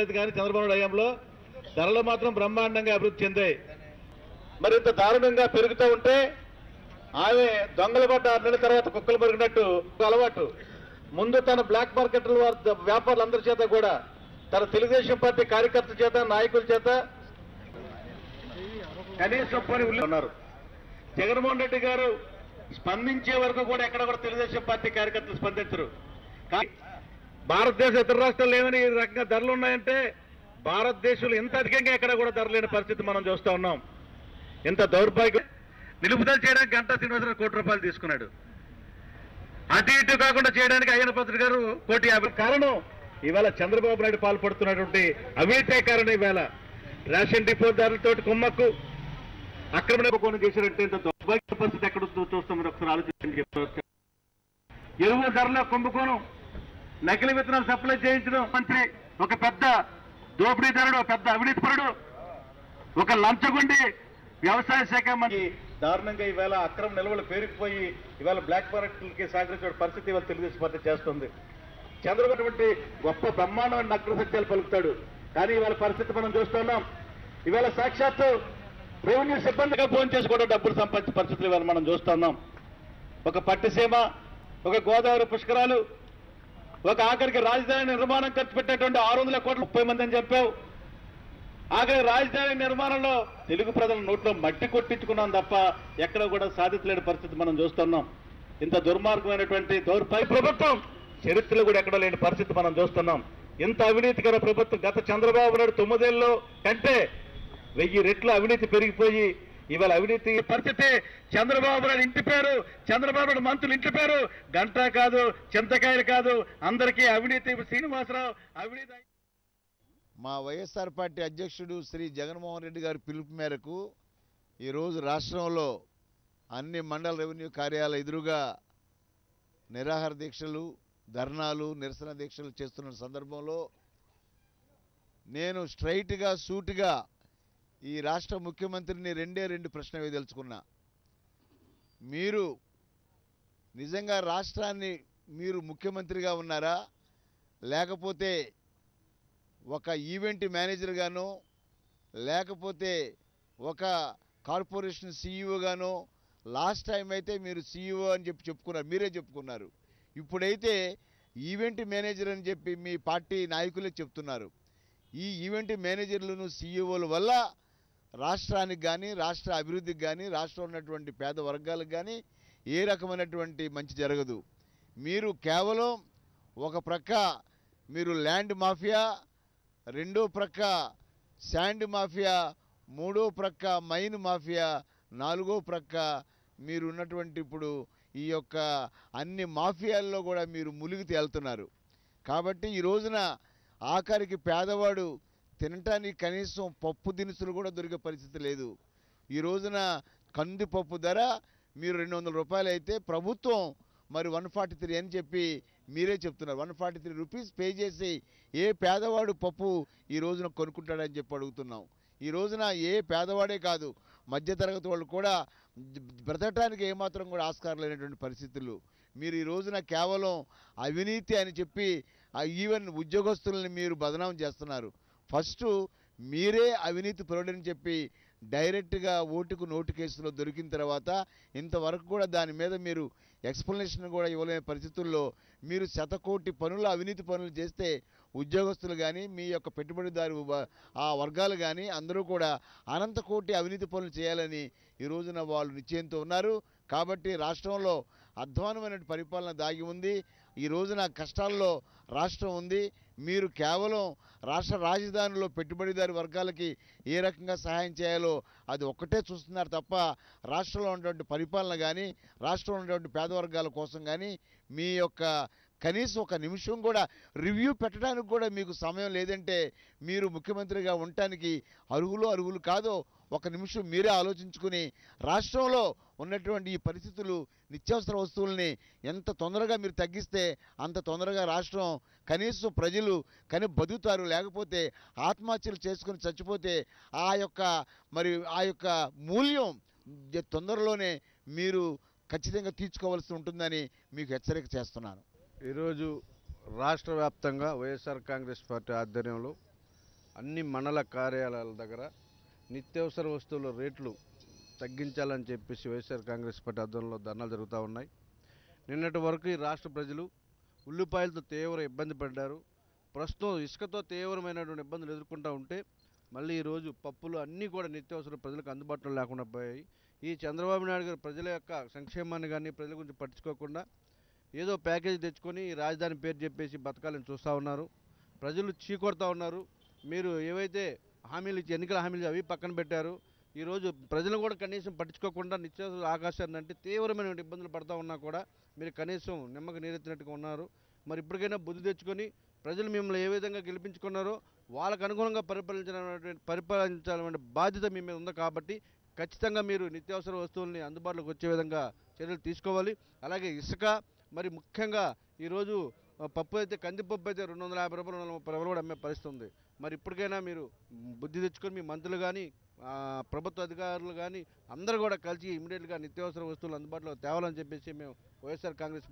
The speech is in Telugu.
లేదు కానీ చంద్రబాబు నాయుడు హయాంలో ధరలు మాత్రం బ్రహ్మాండంగా అభివృద్ధి చెందాయి. మరింత దారుణంగా పెరుగుతూ ఉంటే ఆమె దొంగలు పడ్డ ఆరు నెలల తర్వాత కుక్కలు పెరిగినట్టు అలవాటు. ముందు తన బ్లాక్ మార్కెట్ల వారి వ్యాపారులందరి చేత కూడా తన తెలుగుదేశం పార్టీ కార్యకర్తల చేత నాయకుల చేత కనీసం పని ఉన్నారు. జగన్మోహన్ రెడ్డి గారు స్పందించే వరకు కూడా ఎక్కడ కూడా తెలుగుదేశం పార్టీ కార్యకర్తలు స్పందించరు. కానీ భారతదేశం ఇతర రాష్ట్రాలు లేదని ఈ రకంగా ధరలు ఉన్నాయంటే భారతదేశంలో ఇంత అధికంగా ఎక్కడ కూడా ధర లేని పరిస్థితి మనం చూస్తా ఉన్నాం. ఇంత దౌర్భాగ్యం నిలుపుదల చేయడానికి గంటా శ్రీనివాసరావు కోటి రూపాయలు తీసుకున్నాడు. అటు ఇటు కాకుండా చేయడానికి అయ్యన పత్రి గారు కోటి యాభై. కారణం ఇవాళ చంద్రబాబు నాయుడు పాల్పడుతున్నటువంటి అవినీతే కారణం ఇవాళ. రేషన్ డిపోదారులతో కుమ్మక్కు అక్రమ కొనుగోలు చేసినట్టు ఇంత దౌర్భాగ్య పరిస్థితి ఎక్కడ ఉందో చూస్తాం మీరు ఒకసారి ఆలోచించండి. చెప్తారు ఎరువుల ధరలో కుంభకోణం నకిలీ విత్తనాలు సప్లై చేయించడం. మంత్రి ఒక పెద్ద దోపిడీదారుడు ఒక పెద్ద అవినీతిపరుడు ఒక లంచగుండి వ్యవసాయ శాఖ మంత్రి. దారుణంగా ఈవేళ అక్రమ నిల్వలు పేరుకుపోయి ఇవాళ బ్లాక్ మార్కెట్లకి సహకరించే పరిస్థితి ఇవాళ తెలుగుదేశం పార్టీ చేస్తుంది. చంద్రబాబు గొప్ప బ్రహ్మాండమైన నగ్న సత్యాలు పలుకుతాడు. కానీ ఇవాళ పరిస్థితి మనం చూస్తున్నాం ఇవాళ సాక్షాత్తు రెవెన్యూ సిబ్బందిగా ఫోన్ చేసి కూడా డబ్బులు సంపాదించే పరిస్థితులు ఇవాళ మనం చూస్తున్నాం ఒక పట్టిసీమ ఒక గోదావరి పుష్కరాలు ఒక ఆఖరికి రాజధాని నిర్మాణం ఖర్చు పెట్టేటువంటి ఆరు వందల కోట్ల ముప్పై మంది అని చెప్పావు. ఆఖరి రాజధాని నిర్మాణంలో తెలుగు ప్రజల నోట్లో మట్టి కొట్టించుకున్నాం తప్ప ఎక్కడ కూడా సాధించలేని పరిస్థితి మనం చూస్తున్నాం. ఇంత దుర్మార్గమైనటువంటి దౌర్పై ప్రభుత్వం చరిత్రలో కూడా ఎక్కడ లేని పరిస్థితి మనం చూస్తున్నాం. ఇంత అవినీతికర ప్రభుత్వం గత చంద్రబాబు నాయుడు తొమ్మిదేళ్ళలో కంటే వెయ్యి రెట్లు అవినీతి పెరిగిపోయి ఇవాళ అవినీతి పరిస్థితి. చంద్రబాబు నాయుడు ఇంటి పేరు చంద్రబాబు నాయుడు మంత్రులు ఇంటి పేరు. గంట కాదు చింతకాయలు కాదు. అందరికీ అవినీతి. శ్రీనివాసరావు అవినీతి మా వైఎస్ఆర్ పార్టీ అధ్యక్షుడు శ్రీ జగన్మోహన్ రెడ్డి గారి పిలుపు మేరకు ఈరోజు రాష్ట్రంలో అన్ని మండల రెవెన్యూ కార్యాలయ ఎదురుగా నిరాహార దీక్షలు ధర్నాలు నిరసన దీక్షలు చేస్తున్న సందర్భంలో నేను స్ట్రైట్గా సూటుగా ఈ రాష్ట్ర ముఖ్యమంత్రిని రెండే రెండు ప్రశ్న వేయదలుచుకున్నా మీరు నిజంగా రాష్ట్రాన్ని మీరు ముఖ్యమంత్రిగా ఉన్నారా? లేకపోతే ఒక ఈవెంట్ మేనేజర్గానో లేకపోతే ఒక కార్పొరేషన్ సీఈఓగానో లాస్ట్ టైం అయితే మీరు సీఈఓ అని చెప్పి చెప్పుకున్నారు మీరే చెప్పుకున్నారు. ఇప్పుడైతే ఈవెంట్ మేనేజర్ అని చెప్పి మీ పార్టీ నాయకులే చెప్తున్నారు. ఈ ఈవెంట్ మేనేజర్లను సీఈఓల వల్ల రాష్ట్రానికి కానీ రాష్ట్ర అభివృద్ధికి కానీ రాష్ట్రంలో ఉన్నటువంటి పేద వర్గాలకు కానీ ఏ రకమైనటువంటి మంచి జరగదు. మీరు కేవలం ఒక ప్రక్క మీరు ల్యాండ్ మాఫియా రెండో ప్రక్క శాండ్ మాఫియా మూడో ప్రక్క మైన్ మాఫియా నాలుగో ప్రక్క మీరు ఉన్నటువంటి ఇప్పుడు ఈ యొక్క అన్ని మాఫియాల్లో కూడా మీరు ములిగి తేలుతున్నారు కాబట్టి ఈ రోజున ఆఖరికి పేదవాడు తినటానికి కనీసం పప్పు దినుసులు కూడా దొరికే పరిస్థితి లేదు. ఈ రోజున కందిపప్పు ధర మీరు రెండు వందల రూపాయలు అయితే ప్రభుత్వం మరి వన్ ఫార్టీ త్రీ అని చెప్పి మీరే చెప్తున్నారు. One forty three rupees pay చేసి ఏ పేదవాడు పప్పు ఈ రోజున కొనుక్కుంటాడని చెప్పి అడుగుతున్నాం. ఈ రోజున ఏ పేదవాడే కాదు మధ్యతరగతి వాళ్ళు కూడా బ్రతకటానికి ఏమాత్రం కూడా ఆస్కారం లేనటువంటి పరిస్థితులు. మీరు ఈ రోజున కేవలం అవినీతి అని చెప్పి ఈవెన్ ఉద్యోగస్తుల్ని మీరు బదనాం చేస్తున్నారు. ఫస్ట్ మీరే అవినీతి పరుడని చెప్పి డైరెక్ట్గా ఓటుకు నోటు కేసులో దొరికిన తర్వాత ఇంతవరకు కూడా దాని మీద మీరు ఎక్స్ప్లెనేషన్ కూడా ఇవ్వలేని పరిస్థితుల్లో మీరు శతకోటి పనులు అవినీతి పనులు చేస్తే ఉద్యోగస్తులు కానీ మీ యొక్క పెట్టుబడిదారు ఆ వర్గాలు కానీ అందరూ కూడా అనంత కోటి అవినీతి పనులు చేయాలని ఈ రోజున వాళ్ళు నిశ్చయంతో ఉన్నారు. కాబట్టి రాష్ట్రంలో అధ్వానమైన పరిపాలన దాగి ఉంది. ఈ రోజున కష్టాల్లో రాష్ట్రం ఉంది. మీరు కేవలం రాష్ట్ర రాజధానిలో పెట్టుబడిదారు వర్గాలకి ఏ రకంగా సహాయం చేయాలో అది ఒక్కటే చూస్తున్నారు తప్ప రాష్ట్రంలో ఉన్నటువంటి పరిపాలన కానీ రాష్ట్రంలో ఉన్నటువంటి పేద వర్గాల కోసం కానీ మీ యొక్క కనీసం ఒక నిమిషం కూడా రివ్యూ పెట్టడానికి కూడా మీకు సమయం లేదంటే మీరు ముఖ్యమంత్రిగా ఉండటానికి అర్హులు అర్హులు కాదో ఒక నిమిషం మీరే ఆలోచించుకుని రాష్ట్రంలో ఉన్నటువంటి ఈ పరిస్థితులు నిత్యావసర వస్తువుల్ని ఎంత తొందరగా మీరు తగ్గిస్తే అంత తొందరగా రాష్ట్రం కనీసం ప్రజలు కని బతుకుతారు లేకపోతే ఆత్మహత్యలు చేసుకుని చచ్చిపోతే ఆ యొక్క మరి ఆ యొక్క మూల్యం తొందరలోనే మీరు ఖచ్చితంగా తీర్చుకోవాల్సి ఉంటుందని మీకు హెచ్చరిక చేస్తున్నాను. ఈరోజు రాష్ట్ర వ్యాప్తంగా వైఎస్ఆర్ కాంగ్రెస్ పార్టీ ఆధ్వర్యంలో అన్ని మండల కార్యాలయాల దగ్గర నిత్యావసర వస్తువుల రేట్లు తగ్గించాలని చెప్పేసి వైఎస్ఆర్ కాంగ్రెస్ పార్టీ ఆధ్వర్యంలో ధర్నాలు జరుగుతూ ఉన్నాయి. నిన్నటి వరకు ఈ రాష్ట్ర ప్రజలు ఉల్లిపాయలతో తీవ్ర ఇబ్బంది పడ్డారు. ప్రస్తుతం ఇసుకతో తీవ్రమైనటువంటి ఇబ్బందులు ఎదుర్కొంటూ ఉంటే మళ్ళీ ఈరోజు పప్పులు అన్నీ కూడా నిత్యావసర ప్రజలకు అందుబాటులో లేకుండా పోయాయి. ఈ చంద్రబాబు నాయుడు గారు ప్రజల యొక్క సంక్షేమాన్ని కానీ ప్రజల గురించి పట్టించుకోకుండా ఏదో ప్యాకేజీ తెచ్చుకొని ఈ రాజధాని పేరు చెప్పేసి బతకాలని చూస్తూ ఉన్నారు. ప్రజలు చీకొడతా ఉన్నారు. మీరు ఏవైతే హామీలు ఇచ్చి ఎన్నికల హామీలు అవి పక్కన పెట్టారు. ఈరోజు ప్రజలు కూడా కనీసం పట్టించుకోకుండా నిత్యావసర ఆకాశాన్ని అంటే తీవ్రమైన ఇబ్బందులు పడతా ఉన్నా కూడా మీరు కనీసం నిమ్మక నీరెత్తినట్టుగా ఉన్నారు. మరి ఇప్పటికైనా బుద్ధి తెచ్చుకొని ప్రజలు మిమ్మల్ని ఏ విధంగా గెలిపించుకున్నారో వాళ్ళకు అనుగుణంగా పరిపాలించాలనేటువంటి పరిపాలించాలనే బాధ్యత మీ మీద ఉంది కాబట్టి ఖచ్చితంగా మీరు నిత్యావసర వస్తువుల్ని అందుబాటులోకి వచ్చే విధంగా చర్యలు తీసుకోవాలి. అలాగే ఇసుక మరి ముఖ్యంగా ఈరోజు పప్పు అయితే కందిపప్పు అయితే రెండు వందల యాభై రూపాయలు రెండు వందల ముప్పై రూపాయలు కూడా అమ్మే పరిస్థితి ఉంది మరి ఇప్పటికైనా మీరు బుద్ధి తెచ్చుకొని మీ మంత్రులు కానీ ప్రభుత్వ అధికారులు కానీ అందరూ కూడా కలిసి ఇమీడియట్గా నిత్యావసర వస్తువులు అందుబాటులో తేవాలని చెప్పేసి మేము వైఎస్ఆర్ కాంగ్రెస్